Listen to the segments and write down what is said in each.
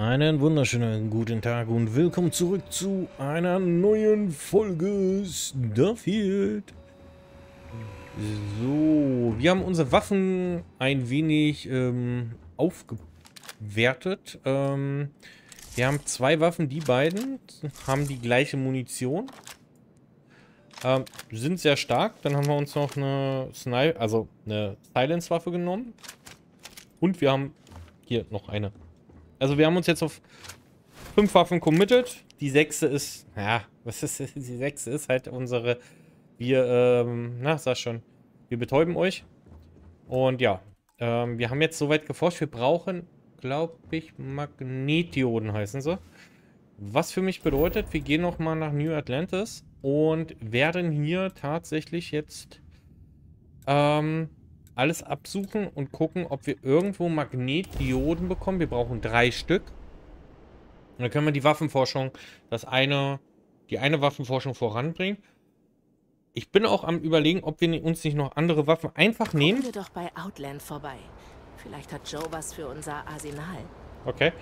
Einen wunderschönen guten Tag und willkommen zurück zu einer neuen Folge Starfield. So, wir haben unsere Waffen ein wenig ähm, aufgewertet. Ähm, wir haben zwei Waffen, die beiden haben die gleiche Munition. Ähm, sind sehr stark. Dann haben wir uns noch eine Snipe, also eine Silence-Waffe genommen. Und wir haben hier noch eine also wir haben uns jetzt auf fünf Waffen committed. Die sechste ist, ja, was ist die sechste ist halt unsere, wir, ähm, na, sag schon, wir betäuben euch. Und ja, ähm, wir haben jetzt soweit geforscht, wir brauchen, glaube ich, Magnetioden heißen sie. Was für mich bedeutet, wir gehen nochmal nach New Atlantis und werden hier tatsächlich jetzt ähm, alles absuchen und gucken, ob wir irgendwo Magnetdioden bekommen. Wir brauchen drei Stück. Und dann können wir die Waffenforschung, das eine, die eine Waffenforschung voranbringen. Ich bin auch am überlegen, ob wir uns nicht noch andere Waffen einfach nehmen. Kommen wir doch bei Outland vorbei. Vielleicht hat Joe was für unser Arsenal. Okay.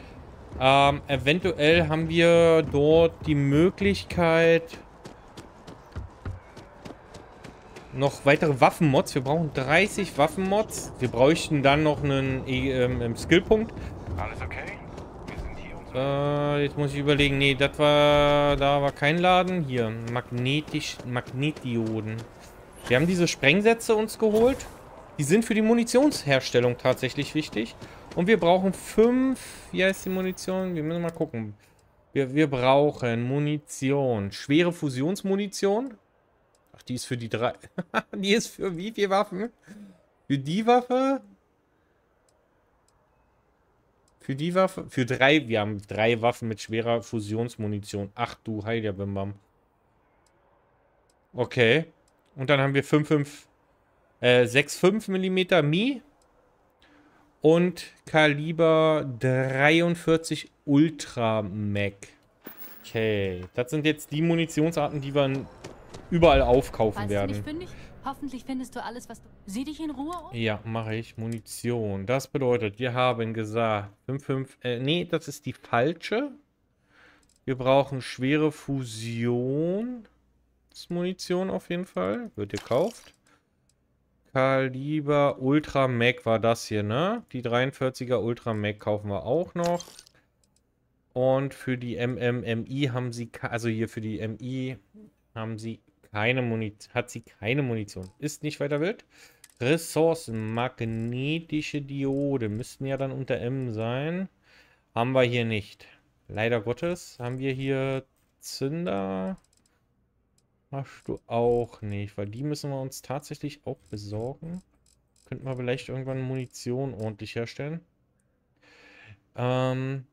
Ähm, eventuell haben wir dort die Möglichkeit, noch weitere Waffenmods. Wir brauchen 30 Waffenmods. Wir bräuchten dann noch einen ähm, Skillpunkt. Alles okay? Wir sind hier äh, jetzt muss ich überlegen. Nee, das war. Da war kein Laden. Hier. Magnetisch. Magnetdioden. Wir haben diese Sprengsätze uns geholt. Die sind für die Munitionsherstellung tatsächlich wichtig. Und wir brauchen fünf. Wie heißt die Munition? Wir müssen mal gucken. Wir, wir brauchen Munition. Schwere Fusionsmunition. Ach, die ist für die drei. die ist für wie viele Waffen? Für die Waffe? Für die Waffe? Für drei. Wir haben drei Waffen mit schwerer Fusionsmunition. Ach du heiliger Bimbam. Okay. Und dann haben wir 5,5 äh, 6,5 mm Mi und Kaliber 43 Ultra Mac. Okay, das sind jetzt die Munitionsarten, die wir überall aufkaufen Falls werden. Fündig, hoffentlich findest du alles, was du... Sieh dich in Ruhe um? Ja, mache ich. Munition. Das bedeutet, wir haben gesagt, 5, 5, äh, nee, das ist die falsche. Wir brauchen schwere Fusion. Munition auf jeden Fall. Wird gekauft. Kaliber Ultra Mac war das hier, ne? Die 43er Ultra Mac kaufen wir auch noch. Und für die MMMI haben sie, also hier für die MI haben sie keine Munition. Hat sie keine Munition. Ist nicht weiter wild. Ressourcen. Magnetische Diode. Müssten ja dann unter M sein. Haben wir hier nicht. Leider Gottes. Haben wir hier Zünder. Hast du auch nicht. Weil die müssen wir uns tatsächlich auch besorgen. Könnten wir vielleicht irgendwann Munition ordentlich herstellen. Ähm,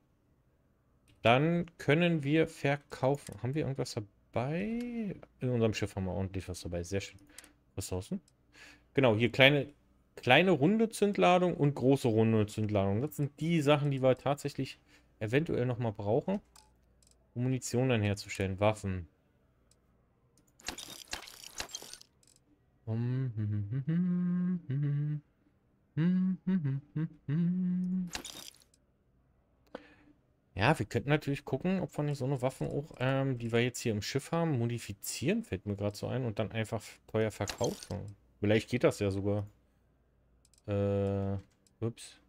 dann können wir verkaufen. Haben wir irgendwas dabei? Dabei. In unserem Schiff haben wir ordentlich was dabei. Sehr schön. Ressourcen. Genau, hier kleine, kleine runde Zündladung und große runde Zündladung. Das sind die Sachen, die wir tatsächlich eventuell nochmal brauchen, um Munition dann herzustellen. Waffen. Um, hm, hm, hm, ja, wir könnten natürlich gucken, ob wir nicht so eine Waffe auch, ähm, die wir jetzt hier im Schiff haben, modifizieren, fällt mir gerade so ein, und dann einfach teuer verkaufen. Vielleicht geht das ja sogar. Äh, ups.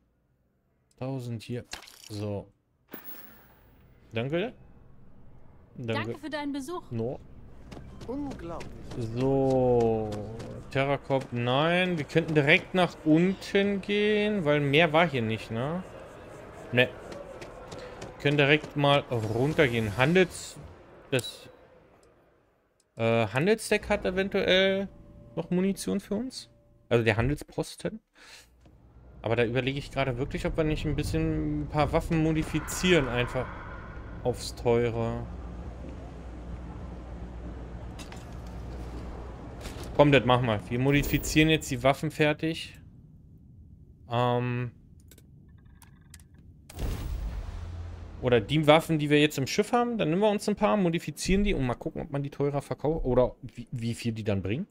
1000 hier. So. Danke. Danke, Danke für deinen Besuch. No. Unglaublich. So. Terracop, nein. Wir könnten direkt nach unten gehen, weil mehr war hier nicht, ne? Ne können direkt mal runtergehen. Handels... Das... Äh, Handelsdeck hat eventuell noch Munition für uns. Also der Handelsposten. Aber da überlege ich gerade wirklich, ob wir nicht ein bisschen ein paar Waffen modifizieren einfach aufs Teure. Komm, das machen wir. Wir modifizieren jetzt die Waffen fertig. Ähm, Oder die Waffen, die wir jetzt im Schiff haben, dann nehmen wir uns ein paar, modifizieren die und mal gucken, ob man die teurer verkauft. Oder wie, wie viel die dann bringen.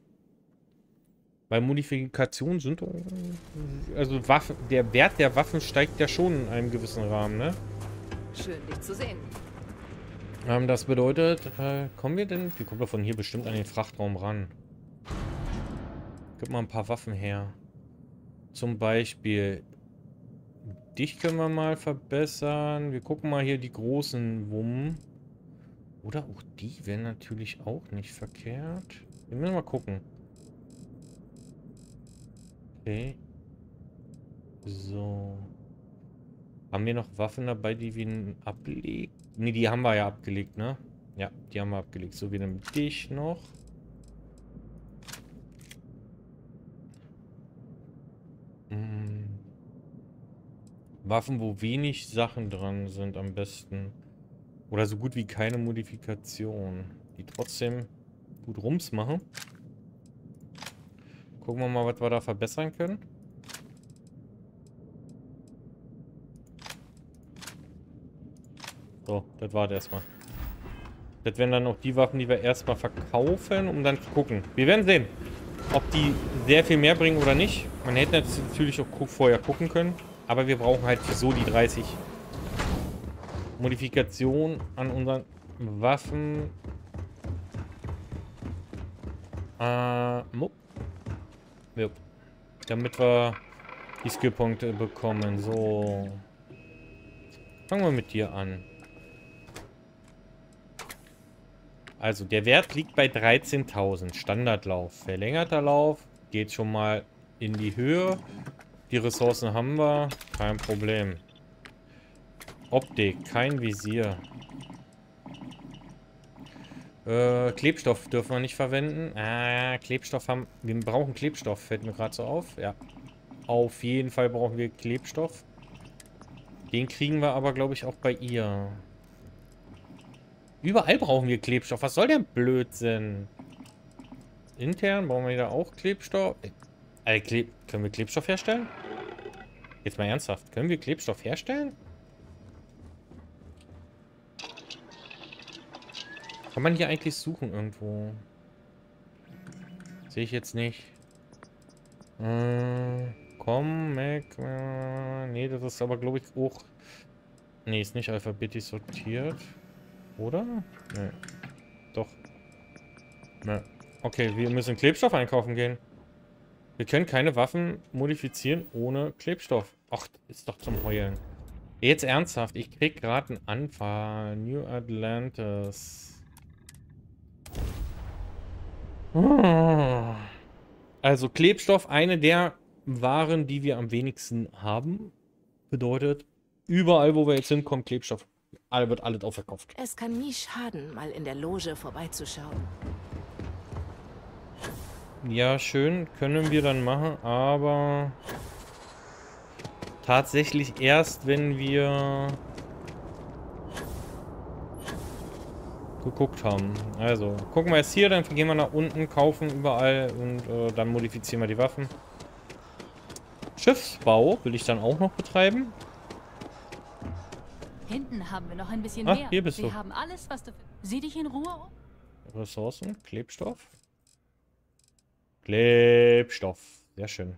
Weil Modifikationen sind... Also Waffen, der Wert der Waffen steigt ja schon in einem gewissen Rahmen, ne? Schön, dich zu sehen. Ähm, das bedeutet, äh, kommen wir denn? Wir kommen doch von hier bestimmt an den Frachtraum ran. Gib mal ein paar Waffen her. Zum Beispiel, dich können wir mal verbessern. Wir gucken mal hier die großen Wummen. Oder auch die wären natürlich auch nicht verkehrt. Wir müssen mal gucken. Okay. So. Haben wir noch Waffen dabei, die wir ablegen? Ne, die haben wir ja abgelegt, ne? Ja, die haben wir abgelegt. So, wie dann dich noch. Waffen, wo wenig Sachen dran sind am besten. Oder so gut wie keine Modifikation. Die trotzdem gut Rums machen. Gucken wir mal, was wir da verbessern können. So, das war das erstmal. Das wären dann auch die Waffen, die wir erstmal verkaufen, um dann zu gucken. Wir werden sehen, ob die sehr viel mehr bringen oder nicht. Man hätte natürlich auch vorher gucken können. Aber wir brauchen halt so die 30 Modifikation an unseren Waffen. Äh, Mupp. Jupp. Damit wir die Skillpunkte bekommen. So. Fangen wir mit dir an. Also, der Wert liegt bei 13.000. Standardlauf. Verlängerter Lauf geht schon mal in die Höhe. Die Ressourcen haben wir. Kein Problem. Optik, kein Visier. Äh, Klebstoff dürfen wir nicht verwenden. Ah, Klebstoff haben... Wir brauchen Klebstoff, fällt mir gerade so auf. Ja. Auf jeden Fall brauchen wir Klebstoff. Den kriegen wir aber, glaube ich, auch bei ihr. Überall brauchen wir Klebstoff. Was soll denn Blödsinn? Intern brauchen wir da auch Klebstoff. Äh, können wir Klebstoff herstellen? Jetzt mal ernsthaft. Können wir Klebstoff herstellen? Kann man hier eigentlich suchen irgendwo? Sehe ich jetzt nicht. Äh, komm, Mac. Äh, nee, das ist aber, glaube ich, auch... Nee, ist nicht alphabetisch sortiert. Oder? Nee. Doch. Nee. Okay, wir müssen Klebstoff einkaufen gehen. Wir können keine Waffen modifizieren ohne Klebstoff. Ach, ist doch zum Heulen. Jetzt ernsthaft, ich krieg gerade einen Anfall. New Atlantis. Also Klebstoff, eine der Waren, die wir am wenigsten haben. Bedeutet, überall, wo wir jetzt hinkommen, Klebstoff. Alle wird alles aufverkauft. Es kann nie schaden, mal in der Loge vorbeizuschauen. Ja, schön, können wir dann machen, aber tatsächlich erst, wenn wir geguckt haben. Also, gucken wir jetzt hier, dann gehen wir nach unten, kaufen überall und äh, dann modifizieren wir die Waffen. Schiffsbau will ich dann auch noch betreiben. Hinten haben wir noch ein bisschen Ach, mehr. hier bist wir du. haben alles, was du... Sieh dich in Ruhe um. Ressourcen, Klebstoff. Klebstoff. Sehr schön.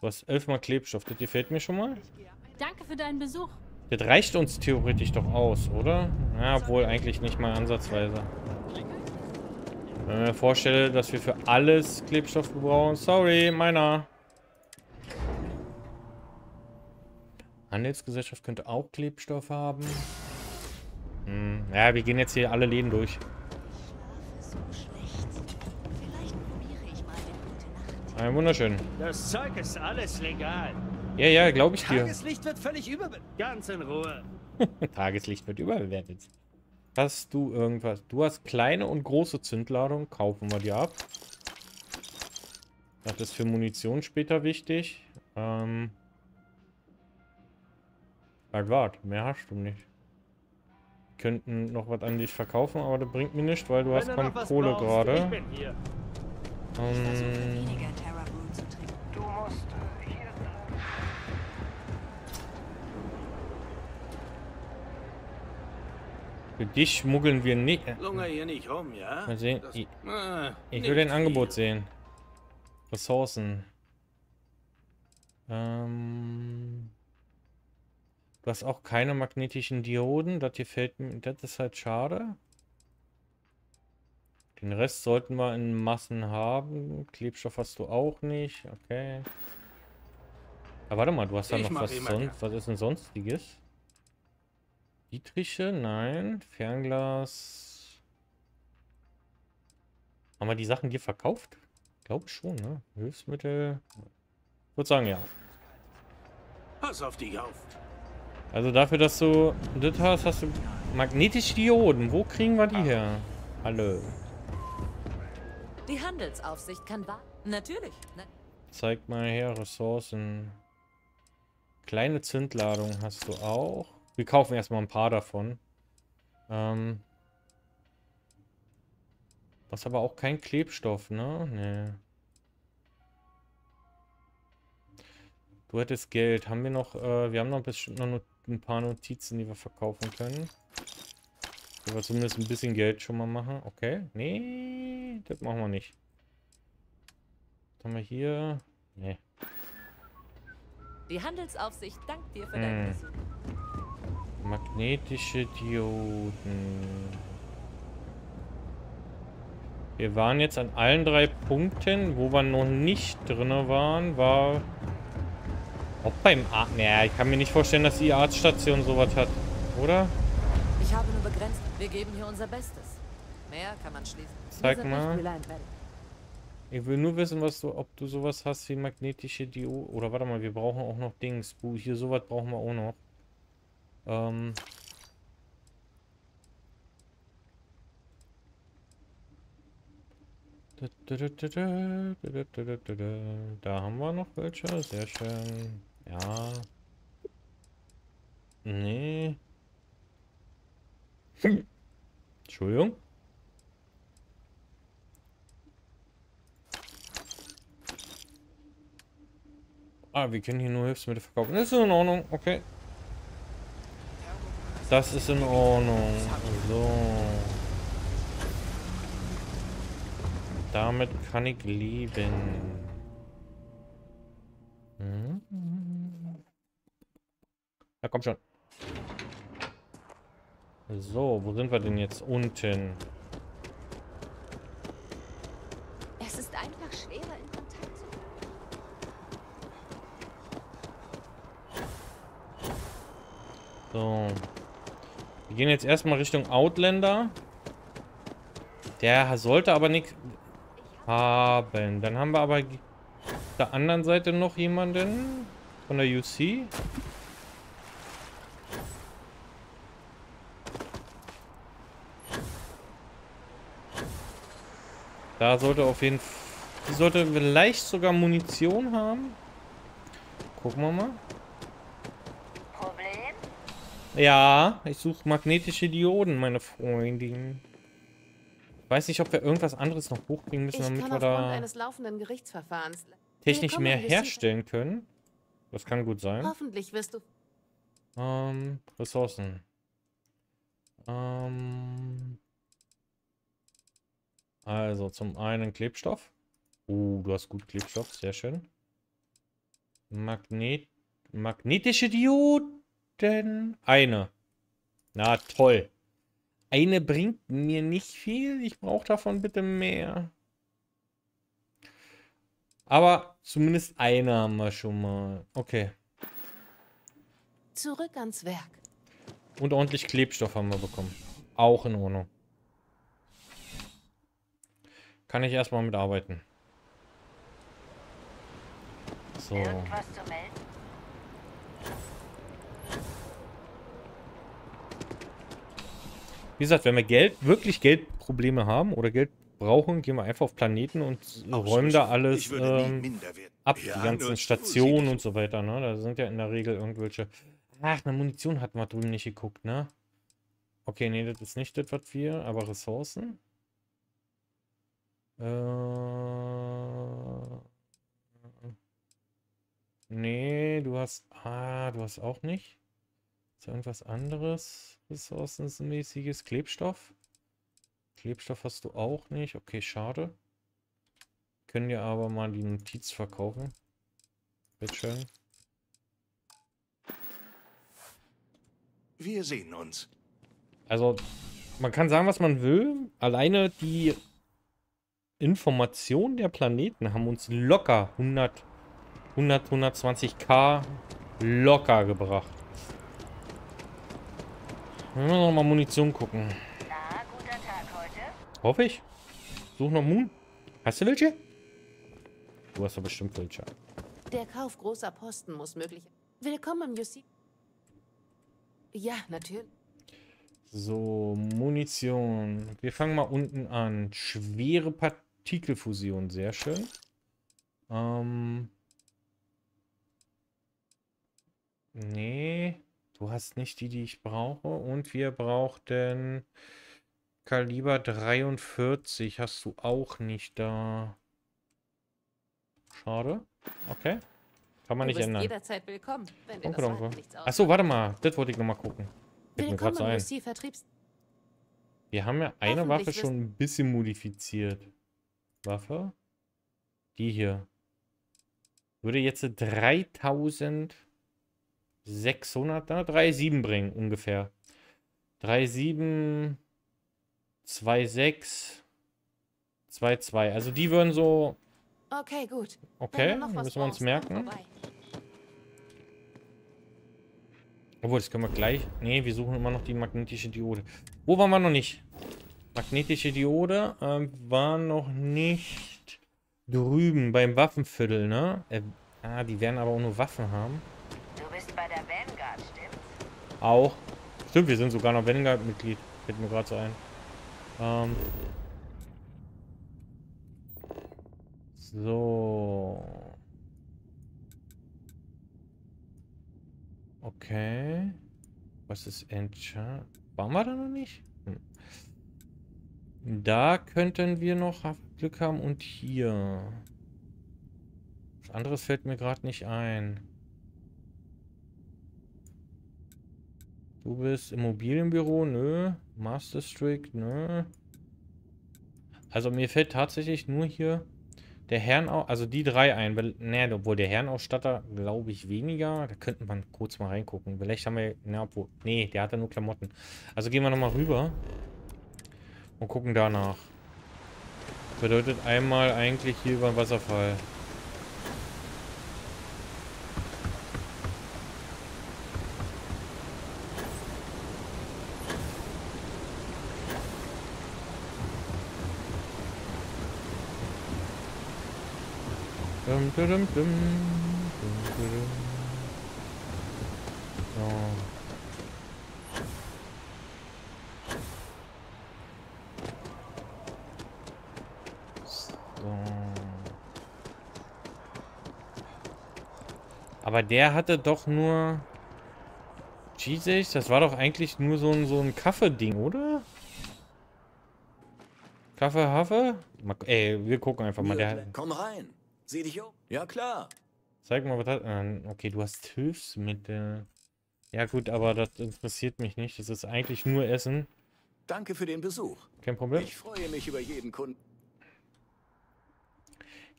Du hast elfmal Klebstoff. Das gefällt mir schon mal. Danke für deinen Besuch. Das reicht uns theoretisch doch aus, oder? Ja, wohl eigentlich nicht mal ansatzweise. Wenn ich mir vorstelle, dass wir für alles Klebstoff brauchen. Sorry, meiner. Handelsgesellschaft könnte auch Klebstoff haben. Hm, ja, wir gehen jetzt hier alle Läden durch. So schlecht. Vielleicht probiere ich mal Ja, wunderschön. Das Zeug ist alles legal. Ja, ja, glaube ich dir. Tageslicht wird völlig über... Ganz in Ruhe. Tageslicht wird überbewertet. Hast du irgendwas? Du hast kleine und große Zündladung. Kaufen wir die ab. Das ist für Munition später wichtig. Ähm. Halt, wart. Mehr hast du nicht. Könnten noch was an dich verkaufen, aber das bringt mir nichts, weil du hast Wenn kaum noch was Kohle brauchst, Ich gerade. bin hier. Ähm, Weniger Terra Brew zu trinken. Du musst äh, hier drin. Für dich schmuggeln wir nicht. Lunger hier nicht rum, ja? Mal sehen. Das- Ich, Ah, ich will ein Angebot sehen. Ressourcen. Ähm. Du hast auch keine magnetischen Dioden. Das hier fällt mir. Das ist halt schade. Den Rest sollten wir in Massen haben. Klebstoff hast du auch nicht. Okay. Aber warte mal, du hast da Ich noch was sonst. Was ist denn sonstiges? Dietriche? Nein. Fernglas. Haben wir die Sachen dir verkauft? Glaube schon, ne? Hilfsmittel. Würde sagen, ja. Pass auf dich auf. Also dafür, dass du das hast, hast du magnetische Dioden. Wo kriegen wir die her? Alle. Die Handelsaufsicht kann warten. Natürlich. Na, Zeig mal her, Ressourcen. Kleine Zündladung hast du auch. Wir kaufen erstmal ein paar davon. Ähm. Was aber auch kein Klebstoff, ne? Nee. Du hättest Geld. Haben wir noch, äh, wir haben noch bestimmt noch no- ein paar Notizen, die wir verkaufen können. Wo wir zumindest ein bisschen Geld schon mal machen. Okay. Nee, das machen wir nicht. Was haben wir hier? Nee. die Handelsaufsicht dankt dir für Hm. deinen Besuch. Magnetische Dioden. Wir waren jetzt an allen drei Punkten, wo wir noch nicht drin waren, war auch beim Arzt. Naja, ich kann mir nicht vorstellen, dass die Arztstation sowas hat, oder? Ich habe nur begrenzt. Wir geben hier unser Bestes. Mehr kann man schließen. Zeig mal. Ich will nur wissen, was du, ob du sowas hast wie magnetische Dioden. Oder warte mal, wir brauchen auch noch Dings. Hier sowas brauchen wir auch noch. Ähm. Da haben wir noch welche. Sehr schön. Ja. Nee. Entschuldigung. Ah, wir können hier nur Hilfsmittel verkaufen. Das ist in Ordnung, okay. Das ist in Ordnung. So. Damit kann ich leben. Hm. Ja, komm schon. So, wo sind wir denn jetzt? Unten. Es ist einfach schwerer in Kontakt zu So. Gehen jetzt erstmal Richtung Outlander. Der sollte aber nichts haben. Dann haben wir aber auf der anderen Seite noch jemanden von der UC. Da sollte auf jeden Fall... Die sollte vielleicht sogar Munition haben. Gucken wir mal. Ja, ich suche magnetische Dioden, meine Freundin. Ich weiß nicht, ob wir irgendwas anderes noch hochkriegen müssen, Ich damit kann wir da eines laufenden Gerichtsverfahrens. technisch Willkommen, mehr herstellen können. Das kann gut sein. Hoffentlich wirst du. Ähm, Ressourcen. Ähm, also zum einen Klebstoff. Uh, du hast gut Klebstoff, sehr schön. Magnet, magnetische Dioden. Eine. Na toll. Eine bringt mir nicht viel. Ich brauche davon bitte mehr. Aber zumindest eine haben wir schon mal. Okay. Zurück ans Werk. Und ordentlich Klebstoff haben wir bekommen. Auch in Ordnung. Kann ich erstmal mitarbeiten. So. Irgendwas zu melden? Wie gesagt, wenn wir Geld, wirklich Geldprobleme haben oder Geld brauchen, gehen wir einfach auf Planeten und räumen da alles ähm, ab. Ja, die ganzen Stationen und so weiter, ne? Da sind ja in der Regel irgendwelche. Ach, eine Munition hatten wir drüben nicht geguckt, ne? Okay, nee, das ist nicht das, was wir, aber Ressourcen. Äh. Nee, du hast. Ah, du hast auch nicht. Ist da irgendwas anderes? Ressourcenmäßiges Klebstoff? Klebstoff hast du auch nicht. Okay, schade. Können dir aber mal die Notiz verkaufen. Bitteschön. Wir sehen uns. Also, man kann sagen, was man will. Alleine die Informationen der Planeten haben uns locker 100, 100 120k locker gebracht. Noch mal Munition gucken. Na, guter Tag heute. Hoffe ich. Such noch Moon. Hast du welche? Du hast doch bestimmt welche. Der Kauf großer Posten muss möglich. Willkommen im UC. Ja, natürlich. So, Munition. Wir fangen mal unten an. Schwere Partikelfusion, sehr schön. Ähm. Nee, du hast nicht die, die ich brauche. Und wir brauchten Kaliber 43. Hast du auch nicht da. Schade. Okay. Kann man du nicht bist ändern. jederzeit willkommen, wenn dir Danke, das. Achso, warte mal. Das wollte ich noch mal gucken. Fällt mir gerade so ein. Wir haben ja eine Waffe schon ein bisschen modifiziert. Waffe? Die hier. Würde jetzt 3600, na, 3,7 bringen, ungefähr. 3,7, 2,6, 2,2. Also die würden so, Okay, gut. Okay, müssen wir uns merken. Obwohl, das können wir gleich. Nee, wir suchen immer noch die magnetische Diode. Wo waren wir noch nicht? Magnetische Diode ähm, war noch nicht drüben beim Waffenviertel, ne? Äh, ah, die werden aber auch nur Waffen haben. Auch. Stimmt, wir sind sogar noch Vanguard-Mitglied. Fällt mir gerade so ein. Ähm. So. Okay. Was ist Enchant? Waren wir da noch nicht? Hm. Da könnten wir noch Glück haben und hier. Was anderes fällt mir gerade nicht ein. Du bist Immobilienbüro, nö. Master District, nö. Also mir fällt tatsächlich nur hier der Herrenau, also die drei ein. Ne, obwohl der Herrenausstatter, glaube ich, weniger. Da könnte man kurz mal reingucken. Vielleicht haben wir, na, obwohl, nee, der hat ja nur Klamotten. Also gehen wir nochmal rüber und gucken danach. Bedeutet einmal eigentlich hier über den Wasserfall. Dum, dum, dum, dum. So. So. Aber der hatte doch nur... Jesus, das war doch eigentlich nur so ein, so ein Kaffee-Ding, oder? Kaffee, Haffe? Mal, ey, wir gucken einfach mal. Der, Komm rein. Sieh dich um. Ja, klar. Zeig mal, was hat. äh, Okay, du hast Hilfsmittel. Ja, gut, aber das interessiert mich nicht. Das ist eigentlich nur Essen. Danke für den Besuch. Kein Problem. Ich freue mich über jeden Kunden.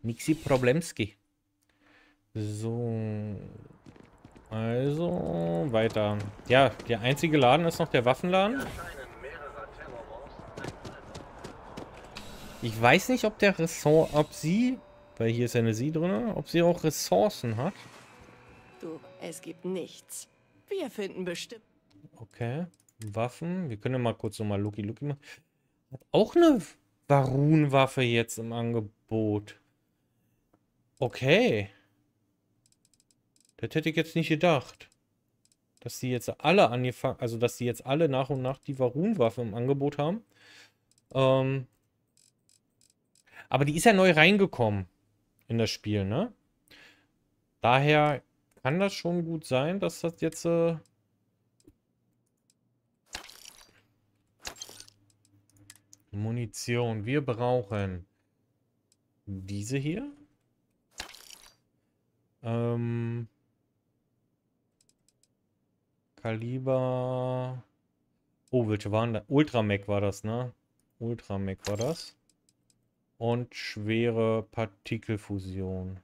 Nixi Problemski. So. Also, weiter. Ja, der einzige Laden ist noch der Waffenladen. Ich weiß nicht, ob der Ressort, ob sie, weil hier ist eine sie drin, ob sie auch Ressourcen hat. Du, es gibt nichts. Wir finden bestimmt. Okay. Waffen. Wir können ja mal kurz nochmal Lucky Lucky machen. Hat auch eine Varun-Waffe jetzt im Angebot. Okay. Das hätte ich jetzt nicht gedacht. Dass die jetzt alle angefangen, also dass die jetzt alle nach und nach die Varun-Waffe im Angebot haben. Ähm. Aber die ist ja neu reingekommen in das Spiel, ne? Daher kann das schon gut sein, dass das jetzt äh, Munition. Wir brauchen diese hier. Ähm, Kaliber. Oh, welche waren da? Ultramec war das, ne? Ultramec war das. Und schwere Partikelfusion.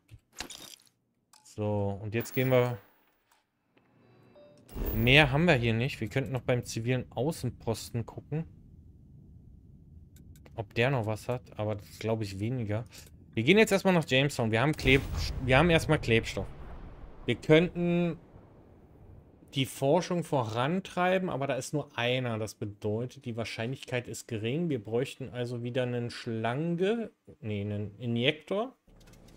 So, und jetzt gehen wir. Mehr haben wir hier nicht. Wir könnten noch beim zivilen Außenposten gucken. Ob der noch was hat, aber das glaube ich weniger. Wir gehen jetzt erstmal nach Jamestown. Wir haben Kleb wir haben erstmal Klebstoff. Wir könnten die Forschung vorantreiben, aber da ist nur einer. Das bedeutet, die Wahrscheinlichkeit ist gering. Wir bräuchten also wieder einen Schlange, nee, einen Injektor.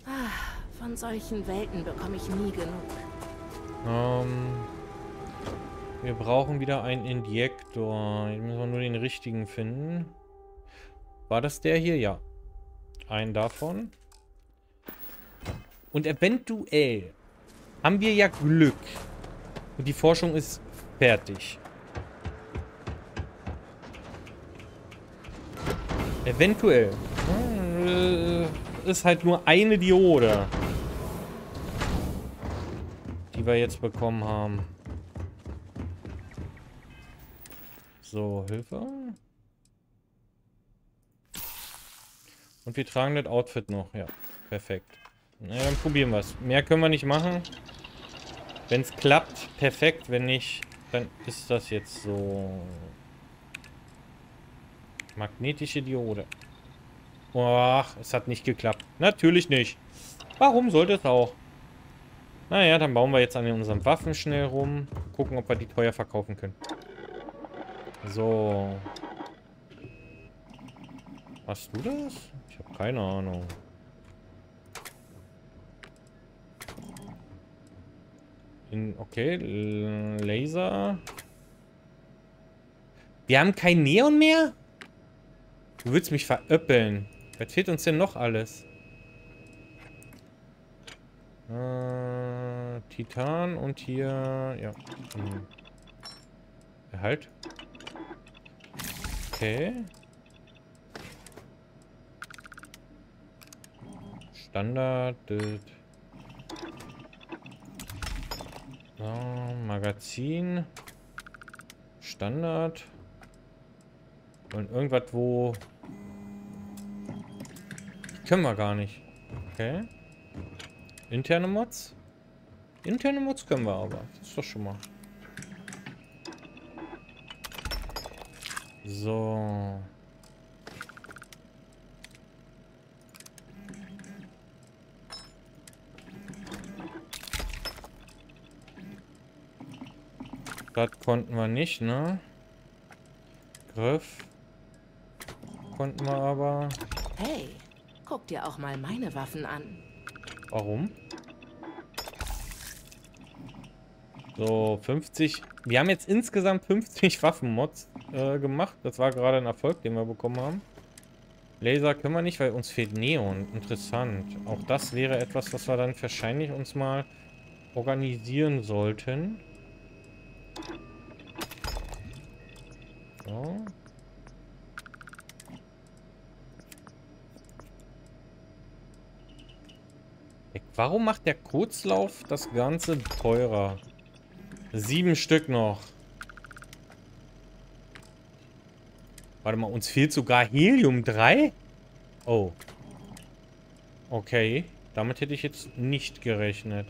Ah, von solchen Welten bekomme ich nie genug. Ähm, wir brauchen wieder einen Injektor. Jetzt müssen wir nur den richtigen finden. War das der hier? Ja. Einen davon. Und eventuell haben wir ja Glück. Und die Forschung ist fertig. Eventuell. Hm, ist halt nur eine Diode. Die wir jetzt bekommen haben. So, Hilfe. Und wir tragen das Outfit noch. Ja, perfekt. Na, dann probieren wir es. Mehr können wir nicht machen. Wenn es klappt, perfekt. Wenn nicht, dann ist das jetzt so. Magnetische Diode. Ach, es hat nicht geklappt. Natürlich nicht. Warum sollte es auch? Naja, dann bauen wir jetzt an unseren Waffen schnell rum. Gucken, ob wir die teuer verkaufen können. So. Hast du das? Ich habe keine Ahnung. In, okay, Laser. Wir haben kein Neon mehr? Du willst mich veröppeln. Was fehlt uns denn noch alles? Äh, Titan und hier... Ja. Hm. Erhalt. Okay. Standard. So, Magazin. Standard. Und irgendwas, wo... Können wir gar nicht. Okay. Interne Mods? Interne Mods können wir aber. Das ist doch schon mal. So. Das konnten wir nicht, ne? Griff. Konnten wir aber. Hey, guck dir auch mal meine Waffen an. Warum? So, 50. Wir haben jetzt insgesamt 50 Waffenmods äh, gemacht. Das war gerade ein Erfolg, den wir bekommen haben. Laser können wir nicht, weil uns fehlt Neon. Interessant. Auch das wäre etwas, was wir dann wahrscheinlich uns mal organisieren sollten. So. Warum macht der Kurzlauf das Ganze teurer? Sieben Stück noch. Warte mal, uns fehlt sogar Helium 3? Oh. Okay. Damit hätte ich jetzt nicht gerechnet.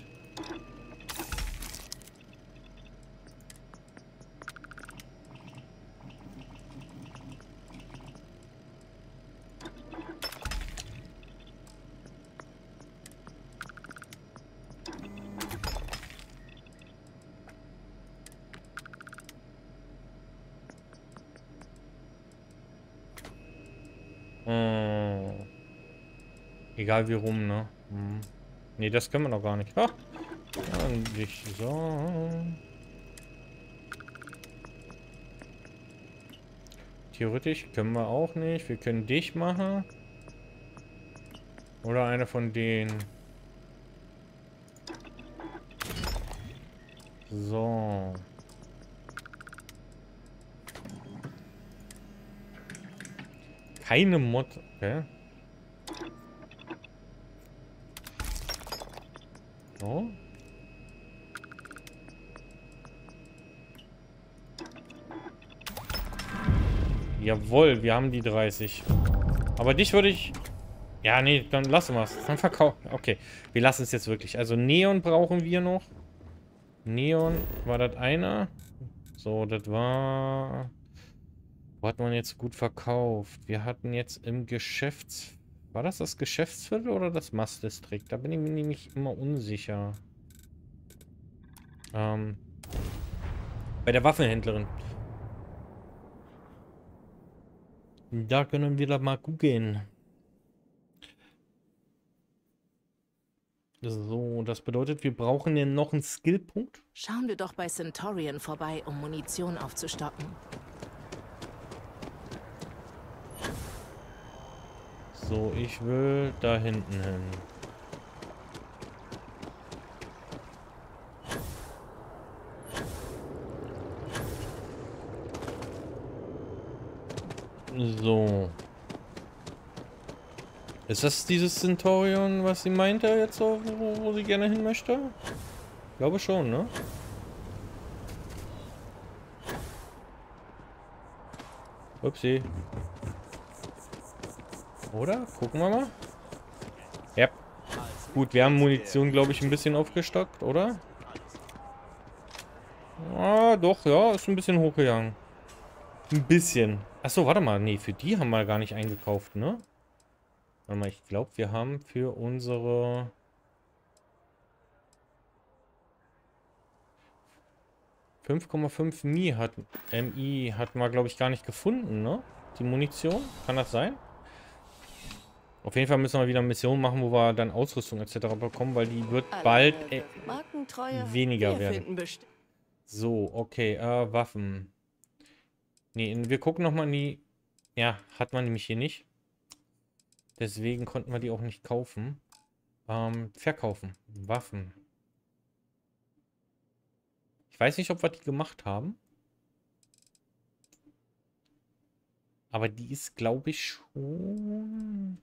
Egal wie rum, ne? Hm. Ne, das können wir noch gar nicht. Ha! Und ich so. Theoretisch können wir auch nicht. Wir können dich machen. Oder eine von denen. So. Keine Mod. Okay. So. Jawohl, wir haben die 30. Aber dich würde ich... Ja, nee, dann lassen wir es. Dann verkaufen. Okay, wir lassen es jetzt wirklich. Also Neon brauchen wir noch. Neon war das einer. So, das war... Wo hat man jetzt gut verkauft? Wir hatten jetzt im Geschäfts... War das das Geschäftsviertel oder das Mastdistrikt? Da bin ich mir nämlich immer unsicher. Ähm, bei der Waffenhändlerin. Da können wir da mal gucken. So, das bedeutet, wir brauchen ja noch einen Skillpunkt. Schauen wir doch bei Centaurian vorbei, um Munition aufzustocken. So, ich will da hinten hin. So. Ist das dieses Centaurion, was sie meinte jetzt so, wo, wo sie gerne hin möchte? Glaube schon, ne? Upsi. Oder? Gucken wir mal. Ja. Gut, wir haben Munition, glaube ich, ein bisschen aufgestockt, oder? Ah, doch, ja, ist ein bisschen hochgegangen. Ein bisschen. Achso, warte mal. Nee, für die haben wir gar nicht eingekauft, ne? Warte mal, ich glaube, wir haben für unsere... ...5,5 Mi hat, MI hatten wir, glaube ich, gar nicht gefunden, ne? Die Munition. Kann das sein? Auf jeden Fall müssen wir wieder eine Mission machen, wo wir dann Ausrüstung etc. bekommen, weil die wird bald äh, weniger werden. So, okay, äh, Waffen. Nee, wir gucken nochmal in die... Ja, hat man nämlich hier nicht. Deswegen konnten wir die auch nicht kaufen. Ähm, verkaufen. Waffen. Ich weiß nicht, ob wir die gemacht haben. Aber die ist, glaube ich, schon...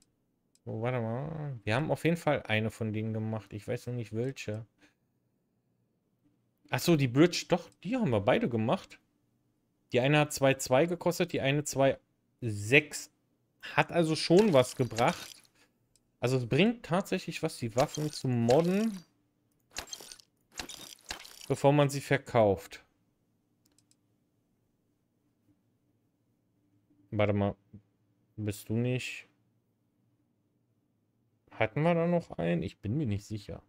Oh, warte mal. Wir haben auf jeden Fall eine von denen gemacht. Ich weiß noch nicht welche. Achso, die Bridge. Doch, die haben wir beide gemacht. Die eine hat 2,2 gekostet, die eine 2,6. Hat also schon was gebracht. Also es bringt tatsächlich was, die Waffen zu modden, bevor man sie verkauft. Warte mal. Bist du nicht... Hatten wir da noch einen? Ich bin mir nicht sicher.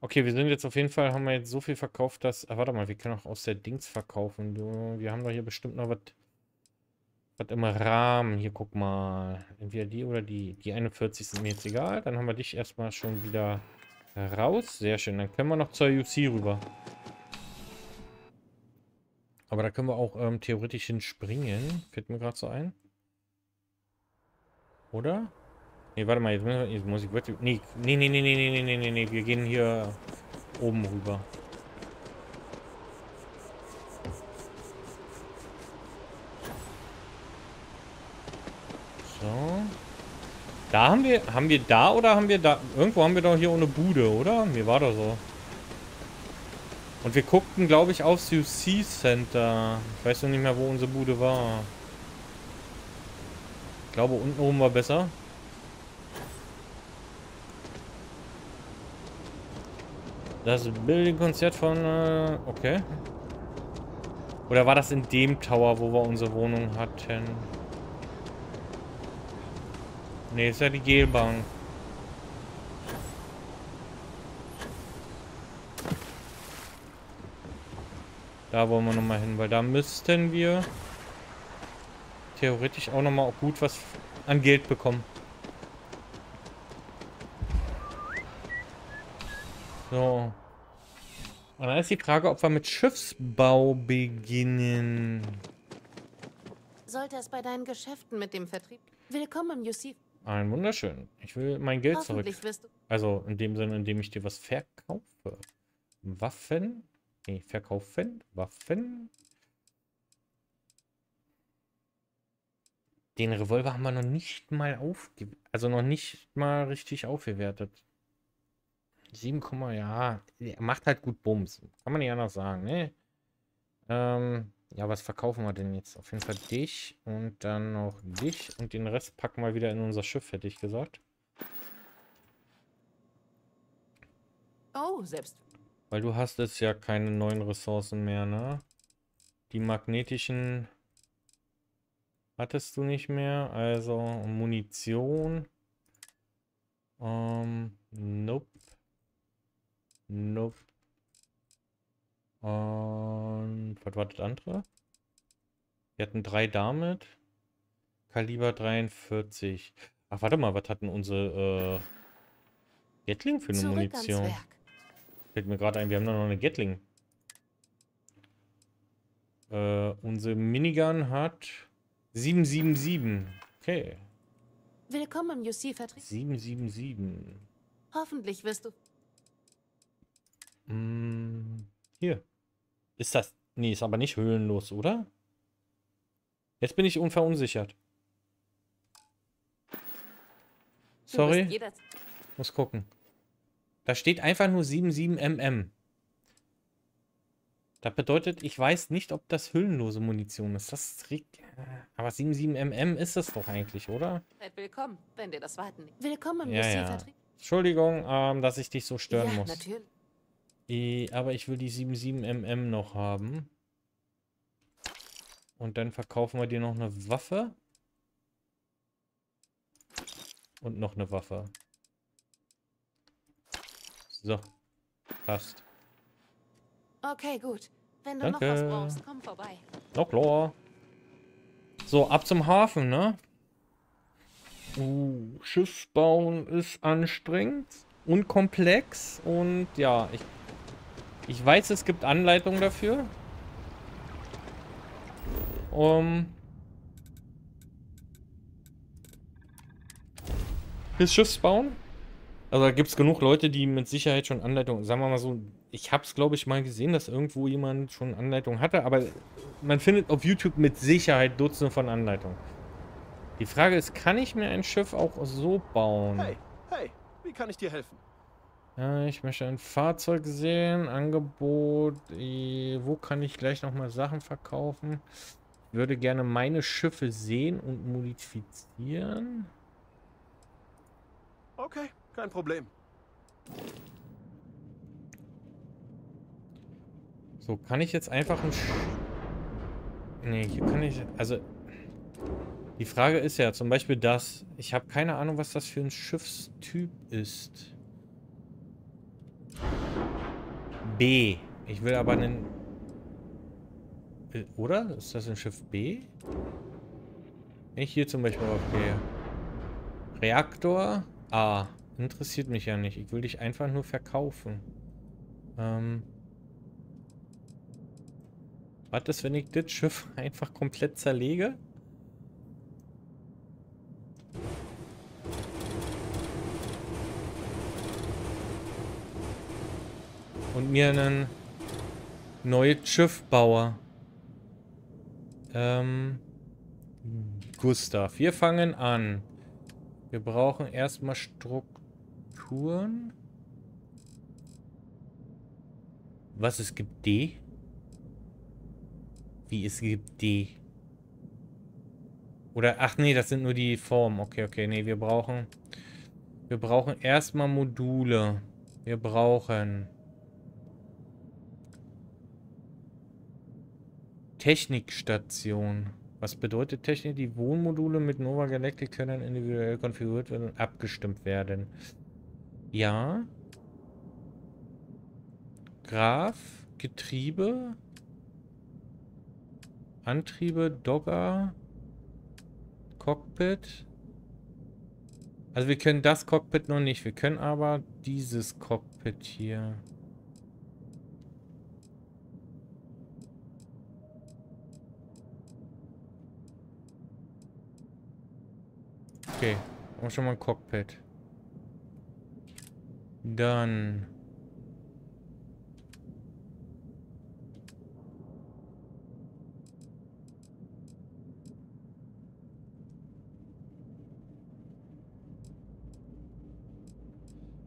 Okay, wir sind jetzt auf jeden Fall, haben wir jetzt so viel verkauft, dass... Ah, warte mal, wir können auch aus der Dings verkaufen. Wir haben doch hier bestimmt noch was... Was im Rahmen. Hier, guck mal. Entweder die oder die. Die 41 sind mir jetzt egal. Dann haben wir dich erstmal schon wieder raus. Sehr schön. Dann können wir noch zur UC rüber. Aber da können wir auch ähm, theoretisch hinspringen. Fällt mir gerade so ein. Oder? Nee, warte mal, jetzt, jetzt muss ich wirklich... Nee, nee, nee, nee, nee, nee, nee, nee, nee, wir gehen hier oben rüber. So. Da haben wir, haben wir da oder haben wir da, irgendwo haben wir doch hier ohne Bude, oder? Mir war doch so. Und wir guckten, glaube ich, aufs UC Center. Ich weiß noch nicht mehr, wo unsere Bude war. Ich glaube, unten oben war besser. Das Building-Konzert von... Äh, okay. Oder war das in dem Tower, wo wir unsere Wohnung hatten? Ne, ist ja die Gelbank. Da wollen wir nochmal hin, weil da müssten wir theoretisch auch nochmal gut was an Geld bekommen. So. Und dann ist die Frage, ob wir mit Schiffsbau beginnen. Sollte es bei deinen Geschäften mit dem Vertrieb... Willkommen im UC. Ein wunderschön. Ich will mein Geld zurück. Also in dem Sinne, in dem ich dir was verkaufe. Waffen. Nee, verkaufen. Waffen. Den Revolver haben wir noch nicht mal aufge... Also noch nicht mal richtig aufgewertet. 7, ja, er macht halt gut Bums. Kann man nicht anders sagen, ne? Ähm, ja, was verkaufen wir denn jetzt? Auf jeden Fall dich und dann noch dich und den Rest packen wir wieder in unser Schiff, hätte ich gesagt. Oh, selbst. Weil du hast jetzt ja keine neuen Ressourcen mehr, ne? Die magnetischen hattest du nicht mehr. Also Munition. Ähm, nope. Nope. Und was war das andere? Wir hatten drei damit. Kaliber 43. Ach, warte mal, was hatten unsere äh, Gatling für eine Zurück Munition? Fällt mir gerade ein, wir haben da noch eine Gatling. Äh, unsere Minigun hat 777. Okay. Willkommen im UC-Vertrieb. 777. Hoffentlich wirst du... Mm, hier. Ist das... Nee, ist aber nicht höhlenlos, oder? Jetzt bin ich unverunsichert. Sorry, muss gucken. Da steht einfach nur 77mm. Das bedeutet, ich weiß nicht, ob das hüllenlose Munition ist. Das regt... Aber 77mm ist es doch eigentlich, oder? Seid willkommen, wenn dir das Warten nicht... Willkommen im Ja, ja. Entschuldigung, ähm, dass ich dich so stören Ja, muss. natürlich. Aber ich will die 77mm noch haben. Und dann verkaufen wir dir noch eine Waffe. Und noch eine Waffe. So. Passt. Okay, gut. Wenn du noch Danke. was brauchst, komm vorbei. Na klar. So, ab zum Hafen, ne? Uh, Schiff bauen ist anstrengend und komplex. Und ja, ich, ich weiß, es gibt Anleitungen dafür. Um. Fürs Schiffsbauen. Also da gibt es genug Leute, die mit Sicherheit schon Anleitungen, sagen wir mal so, ich habe es glaube ich mal gesehen, dass irgendwo jemand schon Anleitung hatte, aber man findet auf YouTube mit Sicherheit Dutzende von Anleitungen. Die Frage ist, kann ich mir ein Schiff auch so bauen? Hey, hey, wie kann ich dir helfen? Ja, ich möchte ein Fahrzeug sehen, Angebot, eh, wo kann ich gleich nochmal Sachen verkaufen? Ich würde gerne meine Schiffe sehen und modifizieren. Okay, kein Problem. So, kann ich jetzt einfach ein... Sch nee, hier kann ich... Also, die Frage ist ja zum Beispiel das. Ich habe keine Ahnung, was das für ein Schiffstyp ist. Ich will aber einen... Oder? Ist das ein Schiff B? Wenn ich hier zum Beispiel aufgehe. Reaktor A. Interessiert mich ja nicht. Ich will dich einfach nur verkaufen. Ähm... Was ist, wenn ich das Schiff einfach komplett zerlege? Und mir einen neues Schiff baue. Ähm, Gustav, wir fangen an. Wir brauchen erstmal Strukturen. Was, es gibt D? Wie, es gibt D? Oder, ach nee, das sind nur die Formen. Okay, okay, nee, wir brauchen... Wir brauchen erstmal Module. Wir brauchen... Technikstation. Was bedeutet Technik? Die Wohnmodule mit Nova Galactic können individuell konfiguriert werden und abgestimmt werden. Ja. Graph, Getriebe, Antriebe, Dogger, Cockpit. Also wir können das Cockpit noch nicht. Wir können aber dieses Cockpit hier. Okay, haben schon mal ein Cockpit. Dann...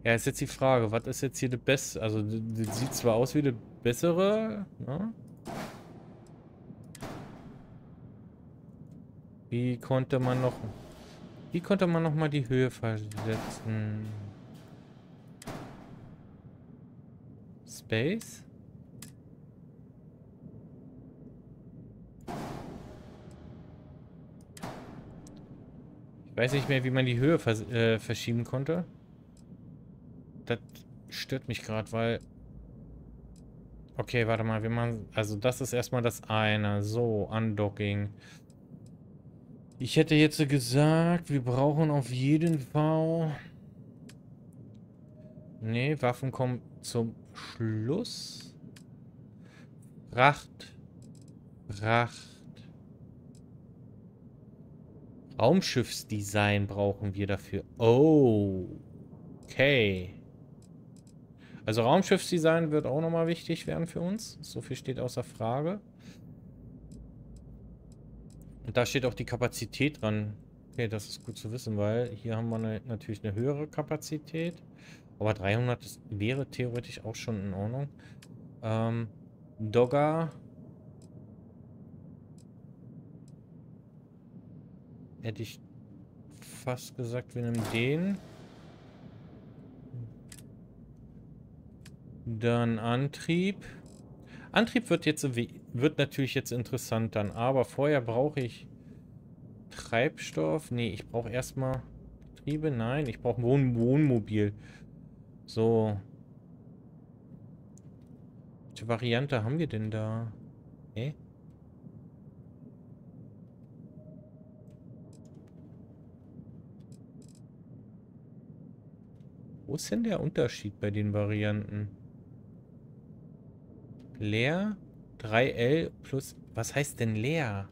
Ja, ist jetzt die Frage, was ist jetzt hier das Beste? Also, das sieht zwar aus wie das Bessere, ne? Wie konnte man noch... Wie konnte man noch mal die Höhe versetzen? Space. Ich weiß nicht mehr, wie man die Höhe vers äh, verschieben konnte. Das stört mich gerade, weil... Okay, warte mal, wir machen... Also das ist erstmal das eine. So, Undocking. Ich hätte jetzt gesagt, wir brauchen auf jeden Fall... Ne, Waffen kommen zum Schluss. Fracht. Fracht. Raumschiffsdesign brauchen wir dafür. Oh. Okay. Also Raumschiffsdesign wird auch nochmal wichtig werden für uns. So viel steht außer Frage. Und da steht auch die Kapazität dran. Okay, das ist gut zu wissen, weil hier haben wir eine, natürlich eine höhere Kapazität. Aber 300 ist, wäre theoretisch auch schon in Ordnung. Ähm, Dogger Hätte ich fast gesagt, wir nehmen den. Dann Antrieb. Antrieb wird jetzt wird natürlich jetzt interessant dann, aber vorher brauche ich Treibstoff. Nee, ich brauche erstmal Triebe. Nein, ich brauche Wohn Wohnmobil. So. Welche Variante haben wir denn da? Okay. Wo ist denn der Unterschied bei den Varianten? Leer 3L plus... Was heißt denn leer?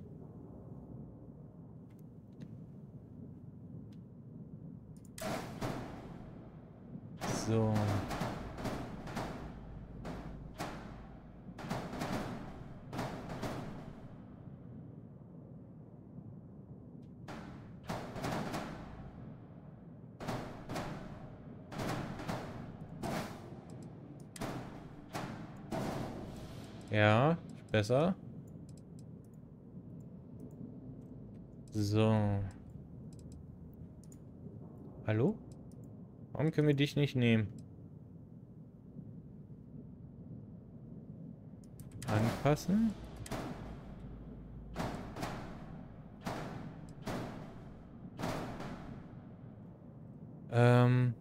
So. Besser. So. Hallo? Warum können wir dich nicht nehmen? Anpassen. Ähm...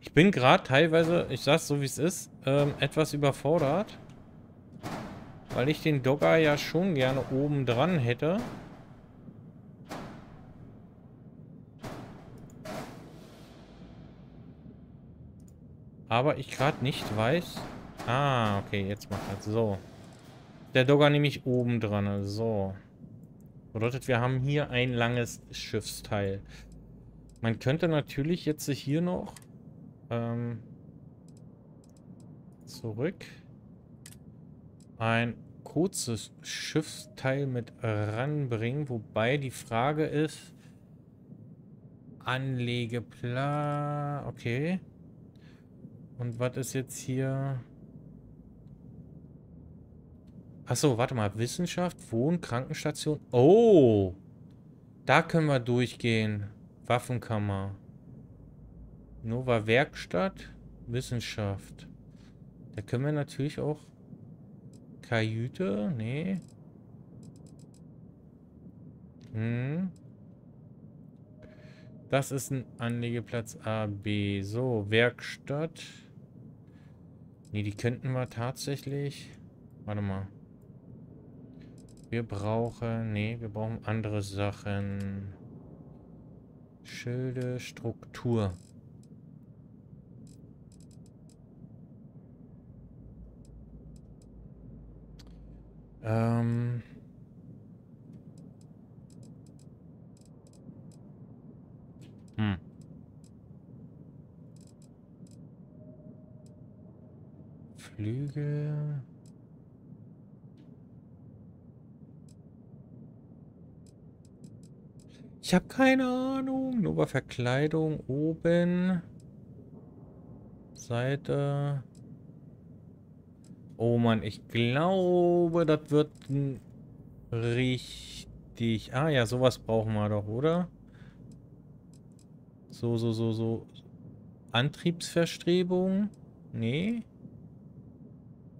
Ich bin gerade teilweise, ich sag's so wie es ist, ähm, etwas überfordert. Weil ich den Dogger ja schon gerne oben dran hätte. Aber ich gerade nicht weiß... Ah, okay, jetzt macht das so. Der Dogger nämlich oben dran. So. Bedeutet, wir haben hier ein langes Schiffsteil. Man könnte natürlich jetzt hier noch ähm, zurück ein kurzes Schiffsteil mit ranbringen. Wobei die Frage ist, Anlegeplan. Okay. Und was ist jetzt hier? Achso, warte mal. Wissenschaft, Wohn, Krankenstation. Oh! Da können wir durchgehen. Waffenkammer. Nova Werkstatt. Wissenschaft. Da können wir natürlich auch Kajüte? Nee. Hm. Das ist ein Anlegeplatz A, B. So, Werkstatt. Nee, die könnten wir tatsächlich... Warte mal. Wir brauchen... Nee, wir brauchen andere Sachen. Schilde, Struktur. Ähm... Hm. Flügel... Ich habe keine Ahnung. Nur bei Verkleidung oben. Seite. Oh Mann, ich glaube, das wird richtig... Ah ja, sowas brauchen wir doch, oder? So, so, so, so. Antriebsverstrebung? Nee.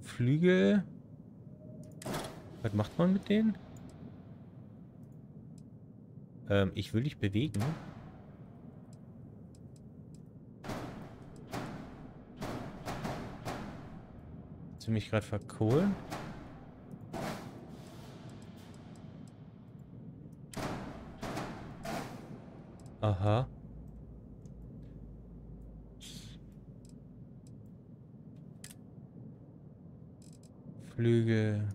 Flügel. Was macht man mit denen? Ähm, ich will dich bewegen. Du mich gerade verkohlen? Aha. Flügel.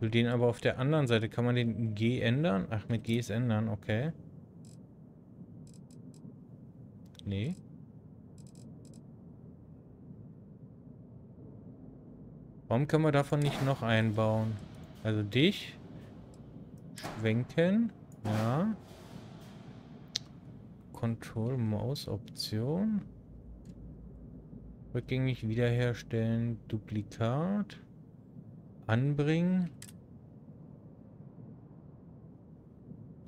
Will den aber auf der anderen Seite. Kann man den G ändern? Ach, mit G ist ändern, okay. Nee. Warum können wir davon nicht noch einbauen? Also dich. Schwenken. Ja. Control Maus Option. Rückgängig wiederherstellen. Duplikat. Anbringen.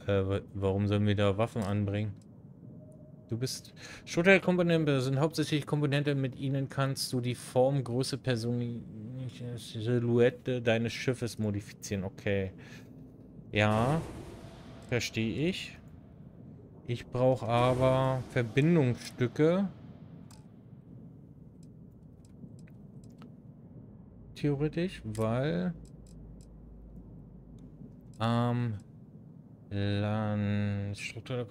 Äh, warum sollen wir da Waffen anbringen? Du bist... Shooter-Komponenten sind hauptsächlich Komponenten, mit ihnen kannst du die Form, Größe, Person, Silhouette deines Schiffes modifizieren. Okay. Ja. Verstehe ich. Ich brauche aber Verbindungsstücke. Theoretisch, weil... Ähm... Landstruktur...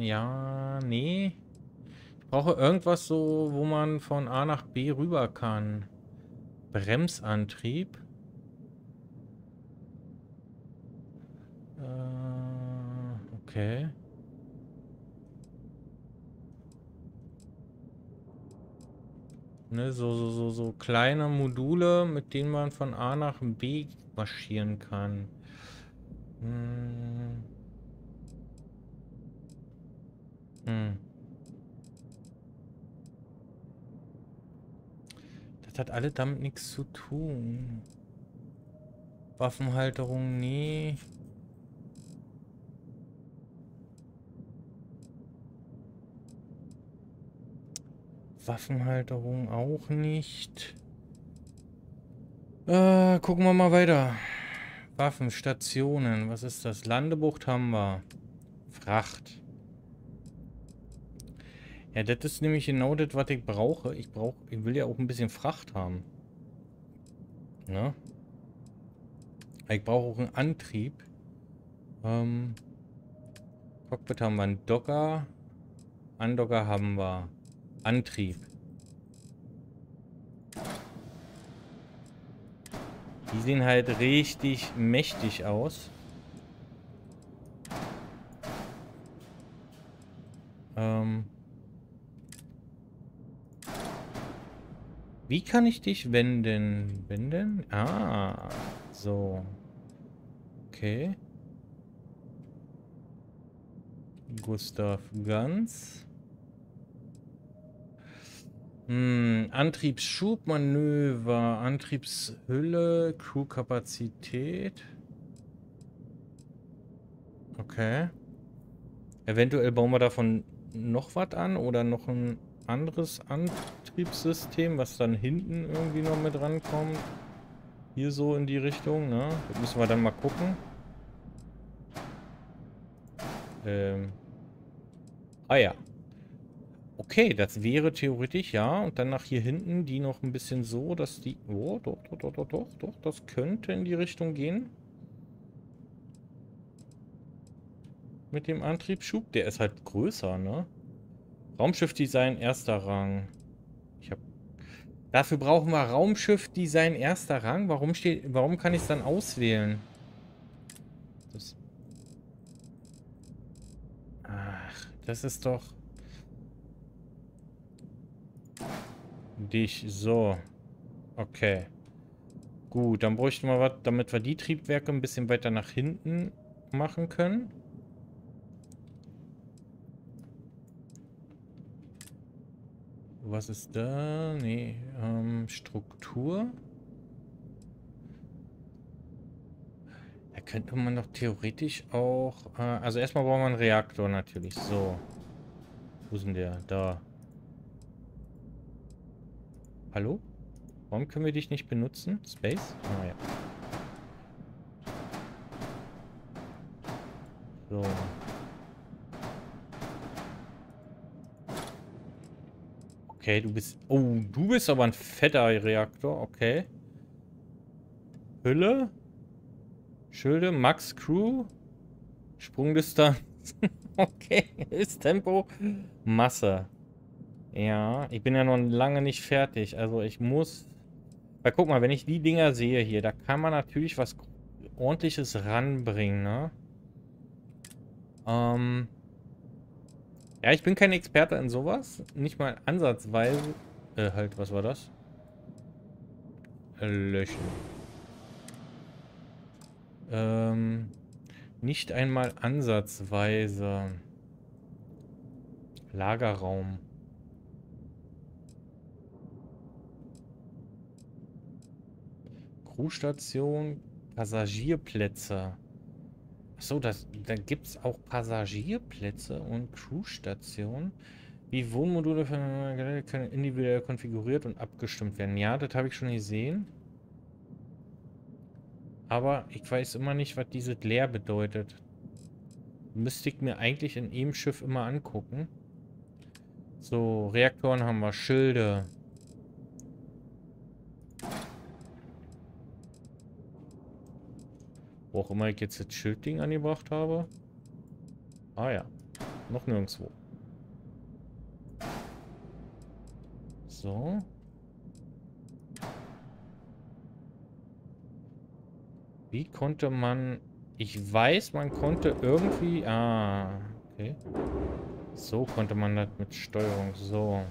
Ja, nee. Ich brauche irgendwas so, wo man von A nach B rüber kann. Bremsantrieb. Äh, okay. Ne, so, so, so, so kleine Module, mit denen man von A nach B marschieren kann. Hm. Hm. Das hat alle damit nichts zu tun. Waffenhalterung, nee. Waffenhalterung auch nicht. Äh, gucken wir mal weiter. Waffenstationen, was ist das? Landebucht haben wir. Fracht. Ja, das ist nämlich genau das, was ich brauche. Ich brauche, ich will ja auch ein bisschen Fracht haben. Ne? Ich brauche auch einen Antrieb. Ähm, Cockpit haben wir einen Docker. Andocker haben wir Antrieb. Die sehen halt richtig mächtig aus. Ähm Wie kann ich dich wenden? Wenden? Ah, so. Okay. Gustav Ganz. Hm, Antriebsschubmanöver, Antriebshülle, Crewkapazität. Okay. Eventuell bauen wir davon noch was an oder noch ein anderes Antriebssystem, was dann hinten irgendwie noch mit rankommt. Hier so in die Richtung, ne? Das müssen wir dann mal gucken. Ähm. Ah ja. Okay, das wäre theoretisch, ja. Und dann nach hier hinten die noch ein bisschen so, dass die... Oh, doch, doch, doch, doch, doch, doch. Das könnte in die Richtung gehen. Mit dem Antriebsschub. Der ist halt größer, ne? Raumschiffdesign erster Rang. Dafür brauchen wir Raumschiffdesign erster Rang. Warum steht... Warum kann ich es dann auswählen? Das... Ach, das ist doch... Dich, so. Okay. Gut, dann bräuchten wir was, damit wir die Triebwerke ein bisschen weiter nach hinten machen können. Was ist da? Nee, ähm, Struktur. Da könnte man doch theoretisch auch... Äh, also erstmal brauchen wir einen Reaktor natürlich. So. Wo ist denn der? Da. Hallo? Warum können wir dich nicht benutzen? Space? Ah ja. So. Okay, du bist... Oh, du bist aber ein fetter Reaktor. Okay. Hülle. Schilde. Max Crew. Sprungdistanz. okay. Ist Tempo. Masse. Ja, ich bin ja noch lange nicht fertig. Also ich muss... Weil guck mal, wenn ich die Dinger sehe hier, da kann man natürlich was ordentliches ranbringen, ne? Ähm... Ja, ich bin kein Experte in sowas. Nicht mal ansatzweise. Äh, halt, was war das? Löschen. Ähm, nicht einmal ansatzweise. Lagerraum. Crewstation, Passagierplätze. Achso, da gibt es auch Passagierplätze und Crewstationen. Wie Wohnmodule können individuell konfiguriert und abgestimmt werden. Ja, das habe ich schon gesehen. Aber ich weiß immer nicht, was dieses leer bedeutet. Müsste ich mir eigentlich in jedem Schiff immer angucken. So, Reaktoren haben wir, Schilde. Auch immer ich jetzt das Schildding angebracht habe. Ah ja, noch nirgendwo. So. Wie konnte man... Ich weiß, man konnte irgendwie... Ah, okay. So konnte man das mit Steuerung. So.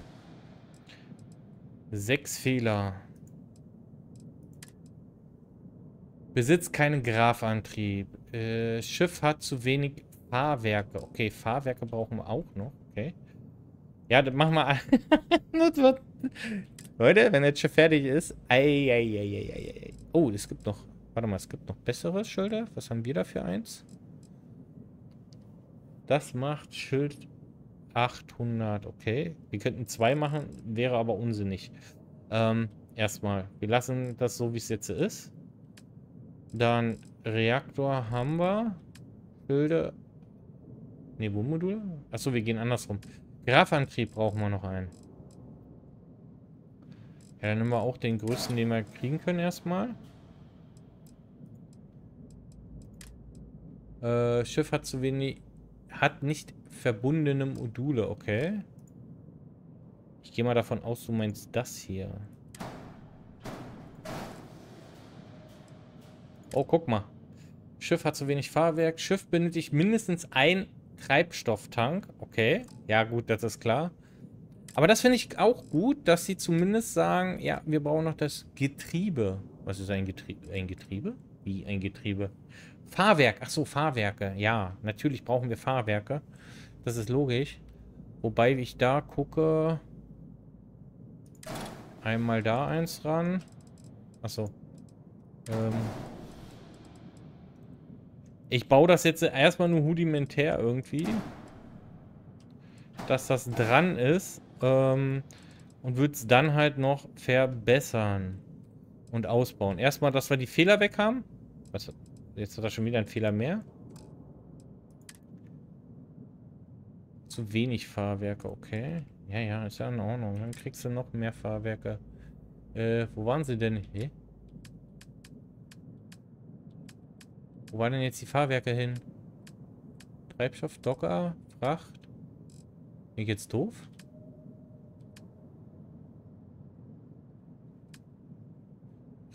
Sechs Fehler. Besitzt keinen Grafantrieb. Äh, Schiff hat zu wenig Fahrwerke. Okay, Fahrwerke brauchen wir auch noch. Okay. Ja, das machen wir. Leute, wenn das Schiff fertig ist. Ei, ei, ei, ei, Oh, es gibt noch. Warte mal, es gibt noch bessere Schilder. Was haben wir da für eins? Das macht Schild 800. Okay. Wir könnten zwei machen, wäre aber unsinnig. Ähm, erstmal. Wir lassen das so, wie es jetzt ist. Dann Reaktor haben wir. Schilde. Ne, Wohnmodule? Achso, wir gehen andersrum. Grafantrieb brauchen wir noch einen. Ja, dann nehmen wir auch den größten, den wir kriegen können erstmal. Äh, Schiff hat zu wenig... Hat nicht verbundene Module, okay. Ich gehe mal davon aus, du meinst das hier. Oh, guck mal. Schiff hat zu wenig Fahrwerk. Schiff benötigt mindestens ein Treibstofftank. Okay. Ja, gut, das ist klar. Aber das finde ich auch gut, dass sie zumindest sagen, ja, wir brauchen noch das Getriebe. Was ist ein Getriebe? Ein Getriebe? Wie ein Getriebe? Fahrwerk. Ach so, Fahrwerke. Ja, natürlich brauchen wir Fahrwerke. Das ist logisch. Wobei ich da gucke... Einmal da eins ran. Achso. Ähm... Ich baue das jetzt erstmal nur rudimentär irgendwie. Dass das dran ist. Ähm, und würde es dann halt noch verbessern. Und ausbauen. Erstmal, dass wir die Fehler weg haben. Was, jetzt hat er schon wieder einen Fehler mehr. Zu wenig Fahrwerke, okay. Ja, ja, ist ja in Ordnung. Dann kriegst du noch mehr Fahrwerke. Äh, wo waren sie denn? Hey? Wo waren denn jetzt die Fahrwerke hin? Treibstoff, Docker, Fracht. Mir geht's doof.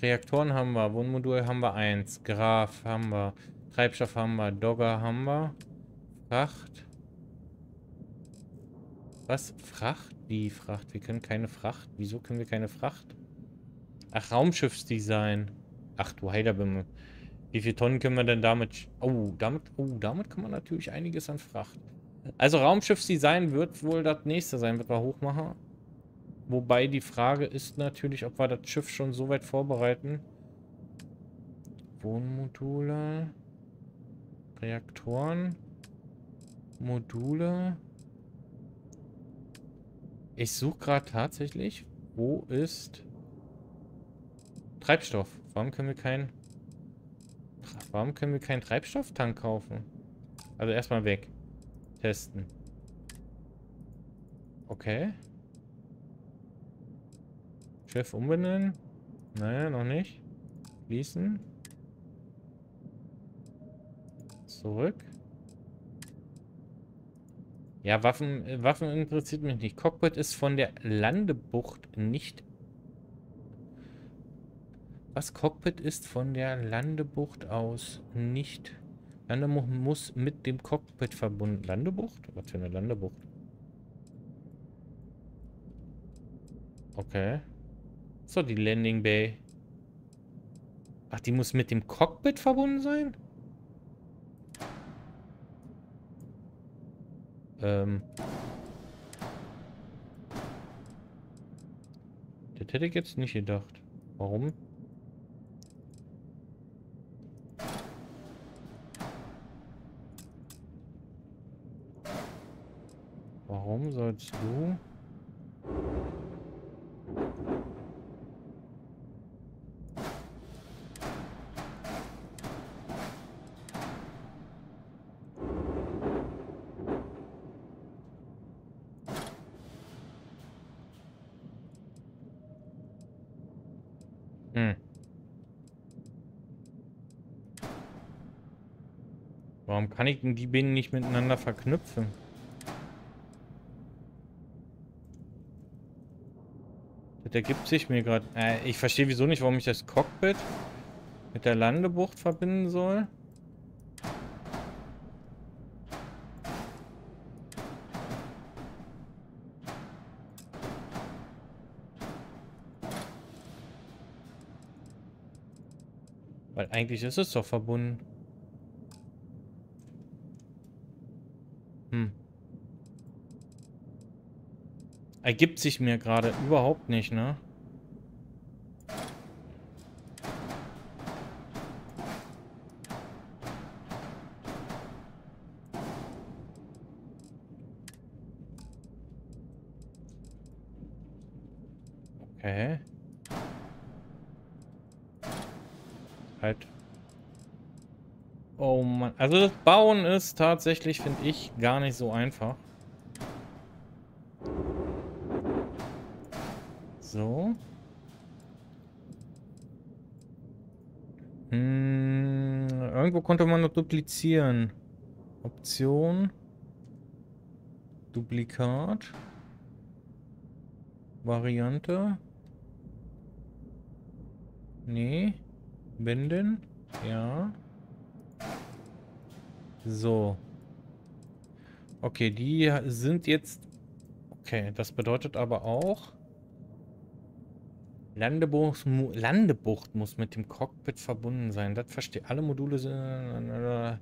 Reaktoren haben wir, Wohnmodul haben wir eins, Graf haben wir, Treibstoff haben wir, Dogger haben wir, Fracht. Was? Fracht? Wie Fracht? Wir können keine Fracht. Wieso können wir keine Fracht? Ach, Raumschiffsdesign. Ach du Heilerbimmel. Wie viele Tonnen können wir denn damit... Oh, damit, oh, damit kann man natürlich einiges an Fracht. Also Raumschiffsdesign wird wohl das nächste sein, was wir hochmachen. Wobei die Frage ist natürlich, ob wir das Schiff schon so weit vorbereiten. Wohnmodule. Reaktoren. Module. Ich suche gerade tatsächlich, Wo ist Treibstoff? Warum können wir keinen... Warum können wir keinen Treibstofftank kaufen? Also erstmal weg. Testen. Okay. Chef umbenennen? Naja, noch nicht. Schließen. Zurück. Ja, Waffen, äh, Waffen interessiert mich nicht. Cockpit ist von der Landebucht nicht... Was Cockpit ist von der Landebucht aus nicht... Landebucht muss mit dem Cockpit verbunden... Landebucht? Was für eine Landebucht? Okay. So, die Landing Bay. Ach, die muss mit dem Cockpit verbunden sein? Ähm. Das hätte ich jetzt nicht gedacht. Warum? Warum sollst du... Hm. Warum kann ich denn die Bienen nicht miteinander verknüpfen? Das ergibt sich mir gerade. Äh, ich verstehe wieso nicht, warum ich das Cockpit mit der Landebucht verbinden soll. Weil eigentlich ist es doch verbunden. Hm. Ergibt sich mir gerade überhaupt nicht, ne? Okay. Halt. Oh Mann. Also das Bauen ist tatsächlich, finde ich, gar nicht so einfach. Irgendwo konnte man noch duplizieren. Option. Duplikat. Variante. Nee. Binden. Ja. So. Okay, die sind jetzt... Okay, das bedeutet aber auch... Landebucht, Landebucht muss mit dem Cockpit verbunden sein. Das verstehe Alle Module sind... Alle,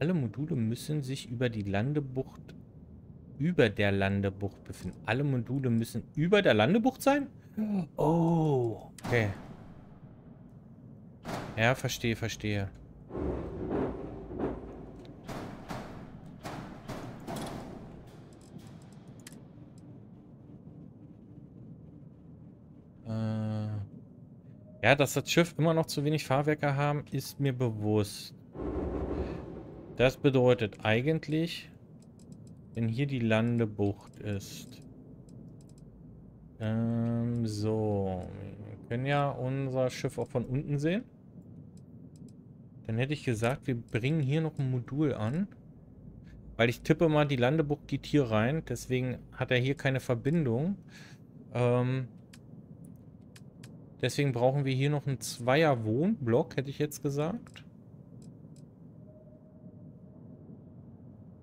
alle Module müssen sich über die Landebucht... Über der Landebucht befinden. Alle Module müssen über der Landebucht sein? Oh, okay. Ja, verstehe, verstehe. Ja, dass das Schiff immer noch zu wenig Fahrwerke haben, ist mir bewusst. Das bedeutet eigentlich, wenn hier die Landebucht ist. Ähm, so. Wir können ja unser Schiff auch von unten sehen. Dann hätte ich gesagt, wir bringen hier noch ein Modul an. Weil ich tippe mal, die Landebucht geht hier rein. Deswegen hat er hier keine Verbindung. Ähm, deswegen brauchen wir hier noch einen Zweier-Wohnblock, hätte ich jetzt gesagt.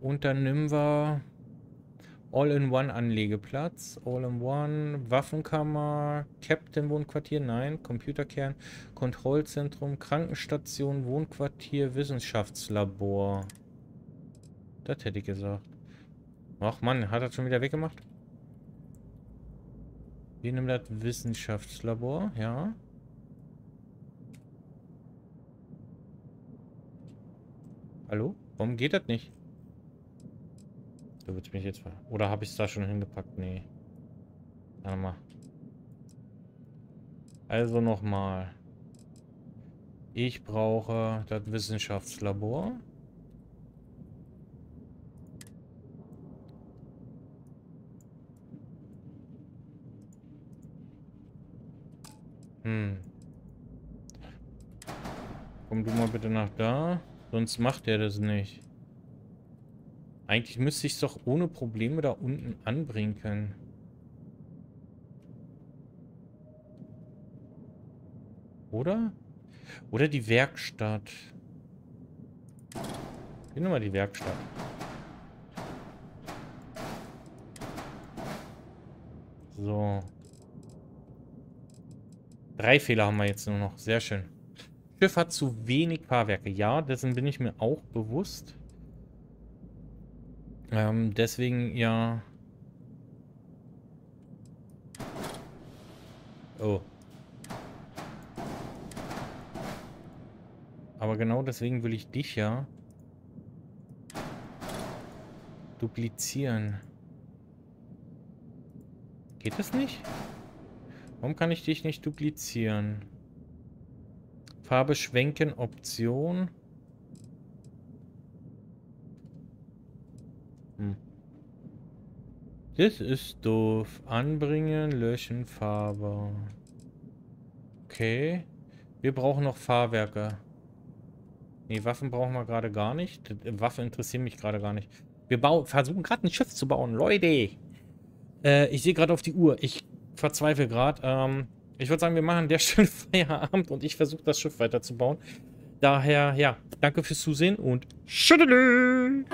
Und dann nehmen wir All-in-One-Anlegeplatz, All-in-One, Waffenkammer, Captain-Wohnquartier, nein, Computerkern, Kontrollzentrum, Krankenstation, Wohnquartier, Wissenschaftslabor. Das hätte ich gesagt. Ach Mann, hat er schon wieder weggemacht? Wir nehmen das Wissenschaftslabor, ja. Hallo? Warum geht das nicht? Da wird mich jetzt... Oder habe ich es da schon hingepackt? Nee. Warte mal. Also nochmal. Ich brauche das Wissenschaftslabor. Hm. Komm du mal bitte nach da. Sonst macht er das nicht. Eigentlich müsste ich es doch ohne Probleme da unten anbringen können. Oder? Oder die Werkstatt. Gehen wir mal die Werkstatt. So. Drei Fehler haben wir jetzt nur noch. Sehr schön. Schiff hat zu wenig Fahrwerke. Ja, dessen bin ich mir auch bewusst. Ähm, deswegen ja... Oh. Aber genau deswegen will ich dich ja duplizieren. Geht das nicht? Warum kann ich dich nicht duplizieren? Farbe schwenken, Option. Hm. Das ist doof. Anbringen, löschen, Farbe. Okay. Wir brauchen noch Fahrwerke. Nee, Waffen brauchen wir gerade gar nicht. Waffen interessieren mich gerade gar nicht. Wir versuchen gerade ein Schiff zu bauen. Leute! Äh, ich sehe gerade auf die Uhr. Ich verzweifle gerade. Ähm, ich würde sagen, wir machen der schönen Feierabend und ich versuche das Schiff weiterzubauen. Daher, ja, danke fürs Zusehen und tschüss.